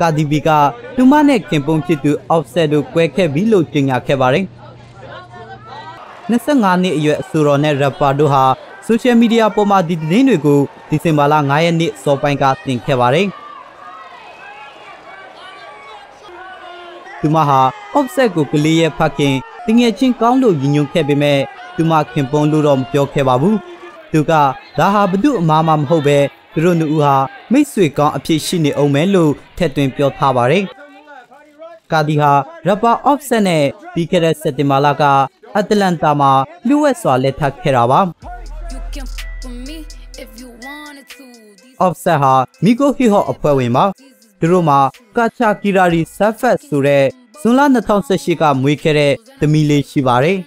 ကာဒီဘီကသူမနဲ့ခင်ပွန်းဖြစ်သူ offset တို့ကွဲခဲ့ပြီလို့ကြေညာခဲ့ပါတယ်25နှစ်အရွယ်အဆိုတော်နဲ့ rapper တို့ဟာဆိုရှယ်မီဒီယာပေါ်မှာဒီသတင်းတွေကိုဒီဇင်ဘာလ9ရက်နေ့စောပိုင်းကတင်ခဲ့ပါတယ်သူမဟာ offset ကိုကလေးရဲ့ဖခင်တငယ်ချင်းကောင်းလို့ရည်ညွှန်းခဲ့ပေမဲ့သူမခင်ပွန်းလို့တော့မပြောခဲ့ပါဘူးသူကဒါဟာဘု து အမားမှမဟုတ်ပဲ သူတို့နှစ်ဦးဟာမိတ်ဆွေကောင်းအဖြစ်ရှိနေအောင်မယ်လို့ထက်သွင်းပြောထားပါတယ်ကာဒီဟာ rapper offset နဲ့ပြီးခဲ့တဲ့စက်တင်ဘာလကအတလန်တာမှာလူဝက်စွာလက်ထပ်ခဲ့တာပါ You can f with me if you wanted to. These offset ဟာမီကိုဟီဟော့အဖွဲ့ဝင်ပါသူတို့မှာကာချာကီရာရီဆတ်ဖက်ဆိုတဲ့ဇွန်လ2018ကမွေးခဲ့တဲ့သမီးလေးရှိပါတယ်